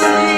sun.